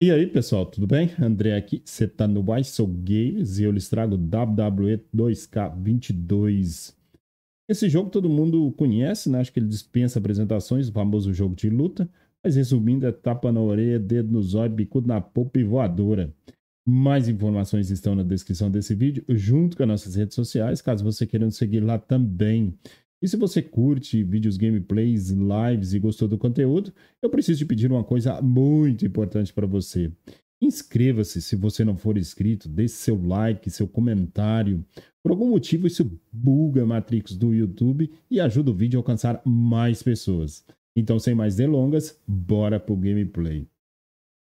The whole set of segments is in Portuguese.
E aí, pessoal, tudo bem? André aqui, você tá no Soul Games e eu lhes trago WWE 2K22. Esse jogo todo mundo conhece, né? Acho que ele dispensa apresentações, o famoso jogo de luta. Mas resumindo, é tapa na orelha, dedo no zóio, bicudo na polpa e voadora. Mais informações estão na descrição desse vídeo, junto com as nossas redes sociais, caso você queira nos seguir lá também. E se você curte vídeos, gameplays, lives e gostou do conteúdo, eu preciso te pedir uma coisa muito importante para você. Inscreva-se se você não for inscrito, deixe seu like, seu comentário. Por algum motivo, isso buga a Matrix do YouTube e ajuda o vídeo a alcançar mais pessoas. Então, sem mais delongas, bora pro gameplay.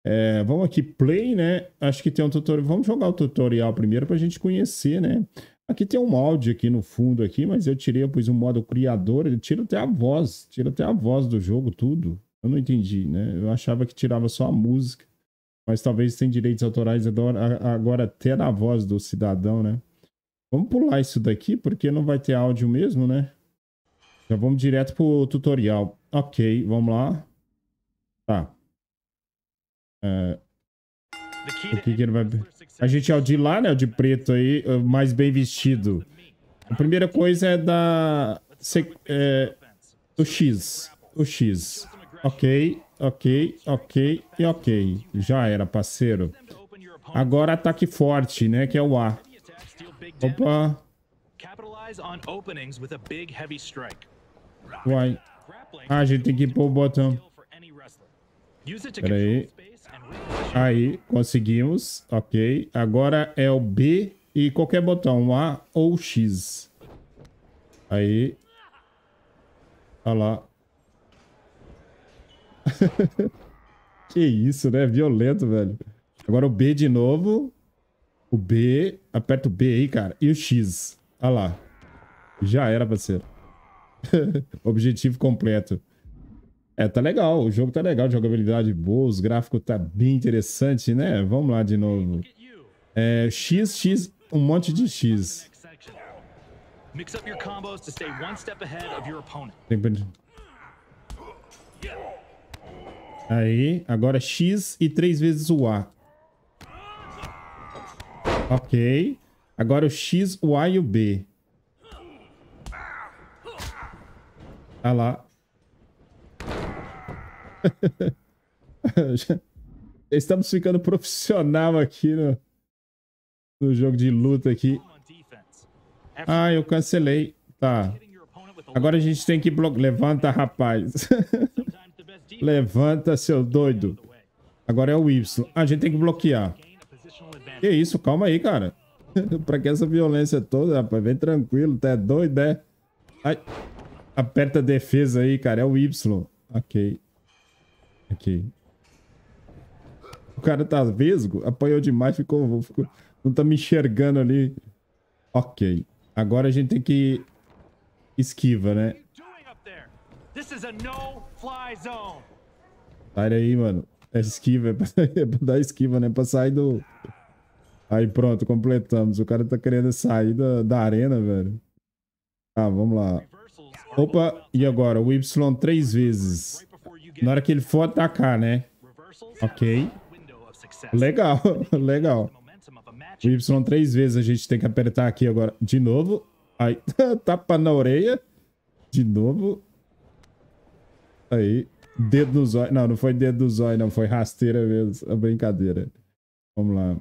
É, vamos aqui, play, né? Acho que tem um tutorial. Vamos jogar o tutorial primeiro para a gente conhecer, né? Aqui tem um áudio aqui no fundo aqui, mas eu tirei, eu pus um modo criador, ele tira até a voz, tira até a voz do jogo, tudo. Eu não entendi, né? Eu achava que tirava só a música, mas talvez tem direitos autorais agora, agora até na voz do cidadão, né? Vamos pular isso daqui, porque não vai ter áudio mesmo, né? Já vamos direto pro tutorial. Ok, vamos lá. Tá. É, o que, que ele vai... A gente é o de lá, né? O de preto aí, mais bem vestido. A primeira coisa é da... É, o X. O X. Ok, ok, ok e ok. Já era, parceiro. Agora ataque forte, né? Que é o A. Opa. Uai. Ah, a gente tem que pôr o botão. Pera aí. Aí, conseguimos. Ok. Agora é o B e qualquer botão. A ou X. Aí. Olha lá. que isso, né? Violento, velho. Agora o B de novo. O B. Aperta o B aí, cara. E o X. Olha lá. Já era, parceiro. Objetivo completo. É, tá legal. O jogo tá legal, jogabilidade boa, os gráficos tá bem interessante, né? Vamos lá de novo. É, X, X, um monte de X. Mix up your combos to stay one step ahead of your opponent. Aí, agora X e três vezes o A. Ok. Agora o X, o A e o B. Ah lá. Estamos ficando profissional aqui no, no jogo de luta aqui. Ah, eu cancelei. Tá. Agora a gente tem que bloquear. Levanta, rapaz. Levanta, seu doido. Agora é o Y. Ah, a gente tem que bloquear. Que isso? Calma aí, cara. pra que essa violência toda, rapaz? Vem tranquilo. Tá doido, é? Ai. Aperta defesa aí, cara. É o Y. Ok. Aqui. O cara tá vesgo, apanhou demais, ficou, ficou, Não tá me enxergando ali. Ok. Agora a gente tem que... Esquiva, né? Sai daí, mano. É esquiva, é pra, é pra dar esquiva, né? Pra sair do... Aí pronto, completamos. O cara tá querendo sair da, da arena, velho. Tá, vamos lá. Opa, e agora? O Y três vezes. Na hora que ele for atacar, né? Ok. Legal, legal. O Y três vezes a gente tem que apertar aqui agora. De novo. Aí, tapa na orelha. De novo. Aí. Dedo no zóio. Não, não foi dedo no zóio, não. Foi rasteira mesmo. A brincadeira. Vamos lá.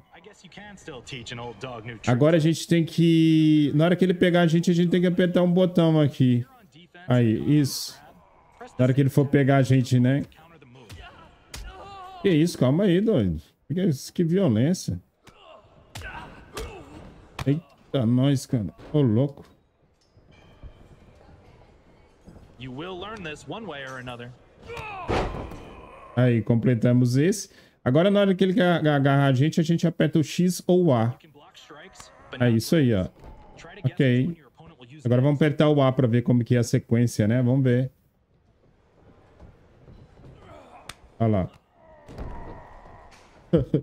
Agora a gente tem que... Na hora que ele pegar a gente, a gente tem que apertar um botão aqui. Aí, isso. Na hora que ele for pegar a gente, né? Que isso, calma aí, doido. Que, é que violência. Eita, nós, cara. Ô, louco. Aí, completamos esse. Agora, na hora que ele agarrar a gente, a gente aperta o X ou o A. É isso aí, ó. Ok. Agora vamos apertar o A para ver como que é a sequência, né? Vamos ver. Olha lá.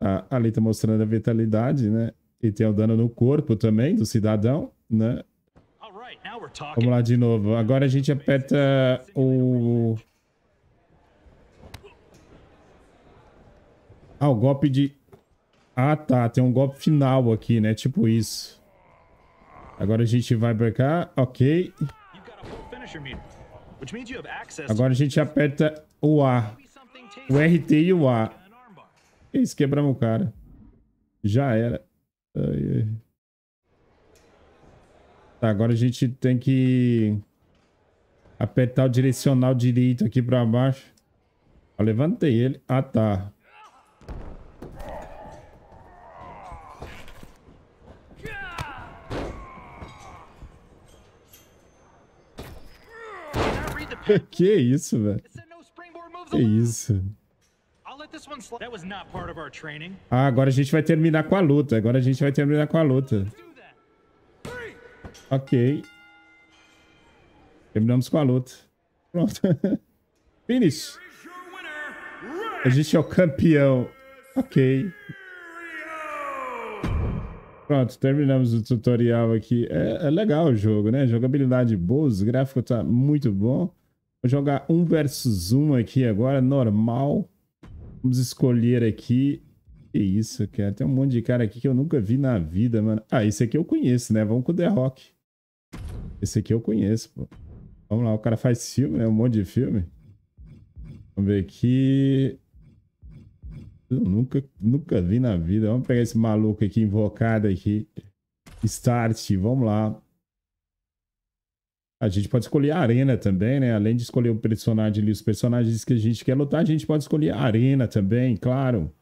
ah, ali tá mostrando a vitalidade, né? E tem o dano no corpo também do cidadão, né? Vamos lá de novo. Agora a gente aperta o... Ah, o golpe de... Ah, tá. Tem um golpe final aqui, né? Tipo isso. Agora a gente vai pra cá. Ok. Agora a gente aperta o A. O RT e o A. Isso, quebramos o cara. Já era. Ai, ai. Tá, agora a gente tem que apertar o direcional direito aqui pra baixo. Eu levantei ele. Ah, tá. que isso, velho? Isso? Ah, agora a gente vai terminar com a luta. Agora a gente vai terminar com a luta. Ok. Terminamos com a luta. Pronto. Finish. A gente é o campeão. Ok. Pronto, terminamos o tutorial aqui. É, é, legal o jogo, né? Jogabilidade boa, os gráficos tá muito bom. Vou jogar um versus um aqui agora, normal. Vamos escolher aqui. Que isso, cara. Tem um monte de cara aqui que eu nunca vi na vida, mano. Ah, esse aqui eu conheço, né? Vamos com o The Rock. Esse aqui eu conheço, pô. Vamos lá, o cara faz filme, né? Um monte de filme. Vamos ver aqui. Eu nunca, nunca vi na vida. Vamos pegar esse maluco aqui invocado aqui. Start, vamos lá. A gente pode escolher a arena também, né? Além de escolher o personagem ali, os personagens que a gente quer lutar, a gente pode escolher a arena também, claro.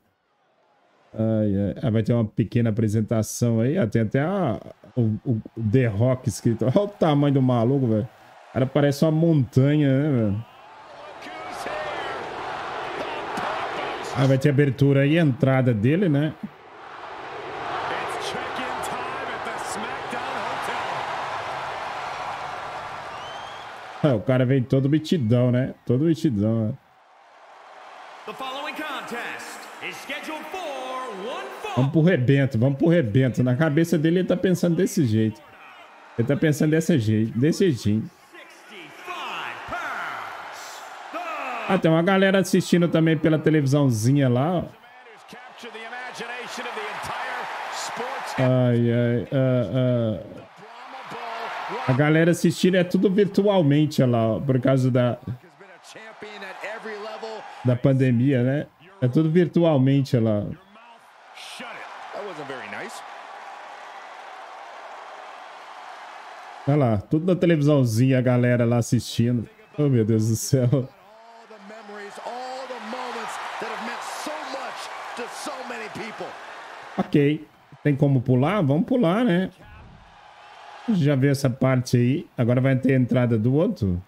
Ai, ai. Ah, vai ter uma pequena apresentação aí. Ah, tem até a, o, o, The Rock escrito. Olha o tamanho do maluco, velho. O cara parece uma montanha, né, velho? Ah, vai ter abertura e entrada dele, né? Ah, o cara vem todo mitidão, né? Todo mitidão, né? Vamos pro rebento, vamos pro rebento. Na cabeça dele ele tá pensando desse jeito. Ele tá pensando desse jeito, desse jeitinho. Ah, tem uma galera assistindo também pela televisãozinha lá, ó. Ai, ai, uh, uh. A galera assistindo é tudo virtualmente, olha lá, ó, por causa da... Da pandemia, né? É tudo virtualmente, olha lá. Olha lá, tudo na televisãozinha, a galera lá assistindo. Oh, meu Deus do céu. Ok. Tem como pular? Vamos pular, né? Já viu essa parte aí. Agora vai ter a entrada do outro.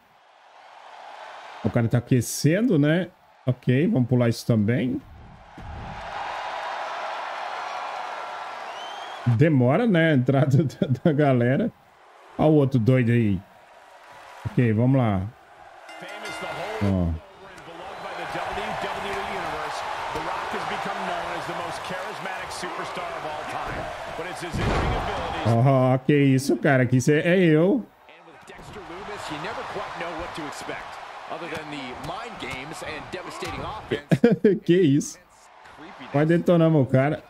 O cara tá aquecendo, né? Ok, vamos pular isso também. Demora, né? A entrada da, da galera. Olha o outro doido aí. Ok, vamos lá. Ó. Oh, que isso, cara. Que isso é, é eu. que isso. Vai detonar meu cara.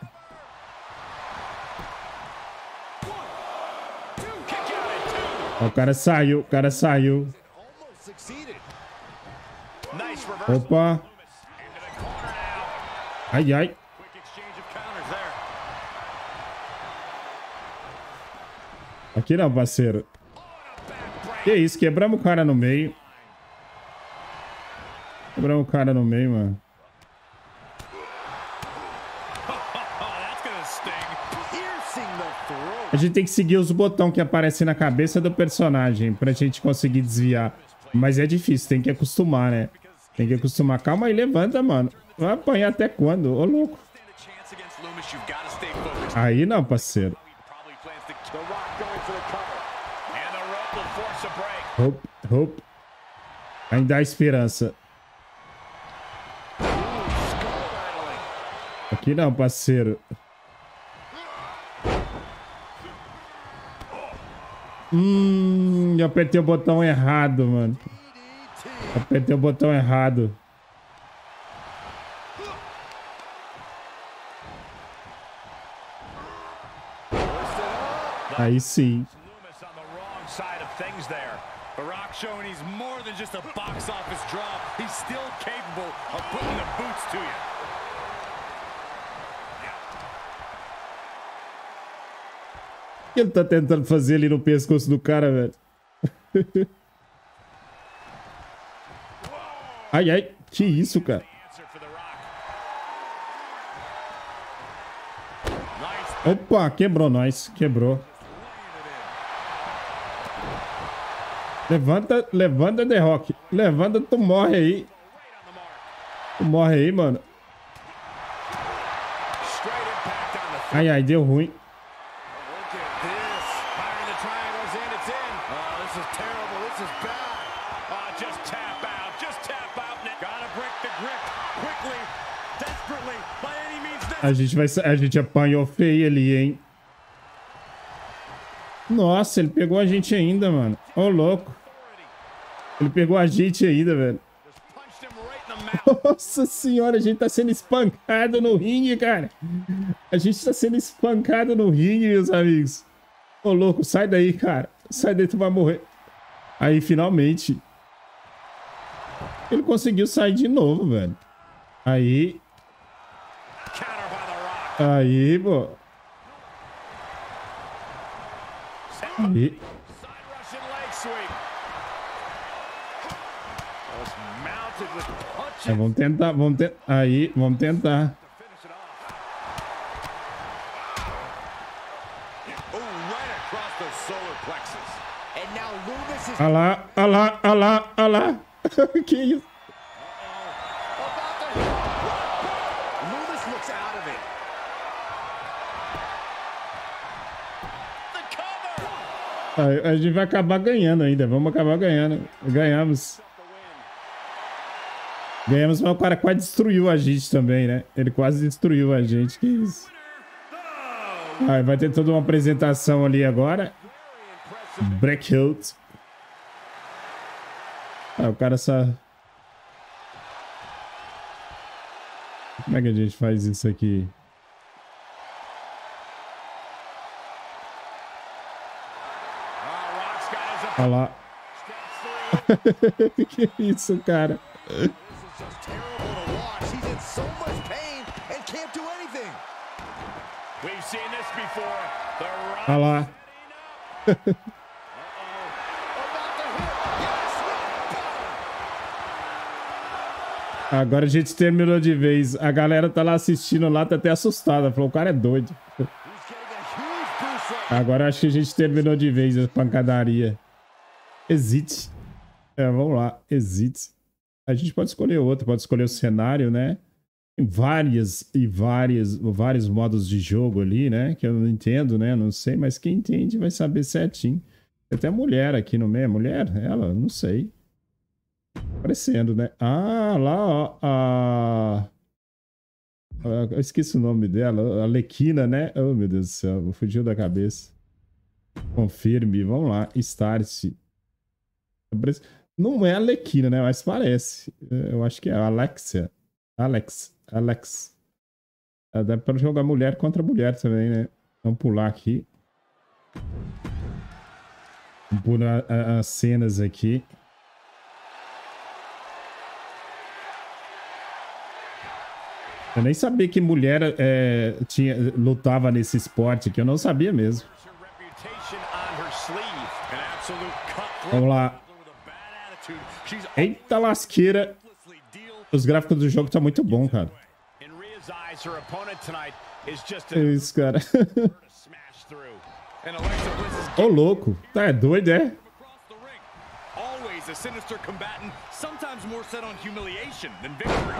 O cara saiu, o cara saiu. Opa. Ai, ai. Aqui não, parceiro. Que isso, quebramos o cara no meio. Quebramos o cara no meio, mano. A gente tem que seguir os botões que aparecem na cabeça do personagem pra gente conseguir desviar. Mas é difícil, tem que acostumar, né? Tem que acostumar. Calma aí, levanta, mano. Vai apanhar até quando? Ô, louco. Aí não, parceiro. Hope, hope. Ainda há esperança. Aqui não, parceiro. Hum, eu apertei o botão errado, mano. Eu apertei o botão errado. Aí sim. The Rock showing he's more than just a box office draw. He's still capable of putting the boots to you. O que ele tá tentando fazer ali no pescoço do cara, velho? Ai, ai, que isso, cara? Opa, quebrou nós, quebrou. Levanta, levanta, The Rock. Levanta, tu morre aí. Tu morre aí, mano. Ai, ai, deu ruim. A gente vai, a gente apanhou feio ali, hein? Nossa, ele pegou a gente ainda, mano. Ô, louco. Ele pegou a gente ainda, velho. Nossa senhora, a gente tá sendo espancado no ringue, cara. A gente tá sendo espancado no ringue, meus amigos. Ô, louco, sai daí, cara. Sai daí, tu vai morrer. Aí, finalmente. Ele conseguiu sair de novo, velho. Aí, aí, pô. Punches É, vamos tentar, vamos tentar. Aí, vamos tentar. Olha lá, olha lá, olha lá, olha lá. que isso? about to hit. Loomis looks out of it. The cover. Aí, a gente vai acabar ganhando ainda. Vamos acabar ganhando. Ganhamos. Ganhamos, mas o cara quase destruiu a gente também, né? Ele quase destruiu a gente. Que isso? Aí vai ter toda uma apresentação ali agora. Blackhilt. Ah, o cara só. Como é que a gente faz isso aqui? Oh, Rock's got his Olha lá. steps through. que isso, cara? This is just terrible to watch. He's in so much pain and can't do anything. We've Olha lá. About to hit. Yes, with Agora a gente terminou de vez. A galera tá lá assistindo lá, tá até assustada. Falou, o cara é doido. Agora acho que a gente terminou de vez a pancadaria. Exit. É, vamos lá. Exit. A gente pode escolher outro, pode escolher o cenário, né? Tem várias e várias, vários modos de jogo ali, né? Que eu não entendo, né? Não sei, mas quem entende vai saber certinho. Tem até mulher aqui no meio. Mulher? Ela? Não sei. Aparecendo, né? Ah, lá, ó. A... Eu esqueci o nome dela. A Lequina, né? Oh, meu Deus do céu. Fugiu da cabeça. Confirme. Vamos lá. Start. Não é a Lequina, né? Mas parece. Eu acho que é a Alexia. Alex. Alex. Ah, Dá pra jogar mulher contra mulher também, né? Vamos pular aqui. Vamos pular a- as cenas aqui. Eu nem sabia que mulher é, tinha, lutava nesse esporte, que eu não sabia mesmo. Her reputation Eita lasqueira. Os gráficos do jogo tá muito bom, cara. Isso, cara. Ô, louco. Tá é doido, é? a sinister combatant, sometimes more set on humiliation than victory.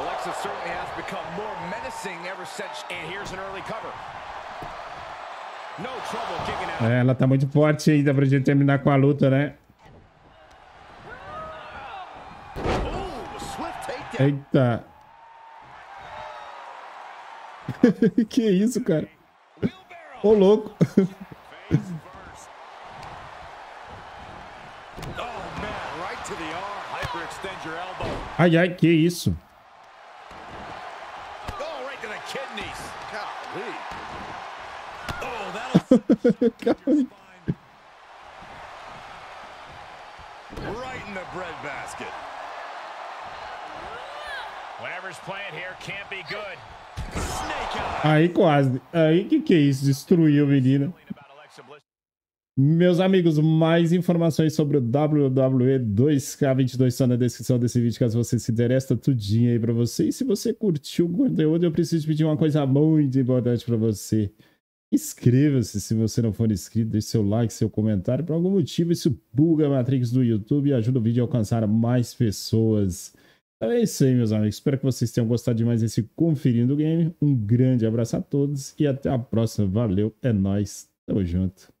Alexa certainly has become more menacing ever since. And here's an early cover. No trouble kicking out. É, ela tá muito forte ainda pra gente terminar com a luta, né? Eita. que isso, cara? Ô, louco. Oh, man, right to the arm. Hyperextend your elbow. Ai, ai, que isso? Oh, right in the breadbasket. Whatever's Aí quase. Aí que que é isso? Destruiu Bliss. Meus amigos, mais informações sobre o WWE 2K22 estão na descrição desse vídeo, caso você se interessa, tudinho aí pra você. E se você curtiu o conteúdo, eu preciso pedir uma coisa muito importante pra você. Inscreva-se se você não for inscrito, deixe seu like, seu comentário. Por algum motivo, isso buga a Matrix do YouTube e ajuda o vídeo a alcançar mais pessoas. É isso aí, meus amigos. Espero que vocês tenham gostado demais desse Conferindo o Game. Um grande abraço a todos e até a próxima. Valeu, é nóis. Tamo junto.